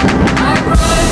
I run.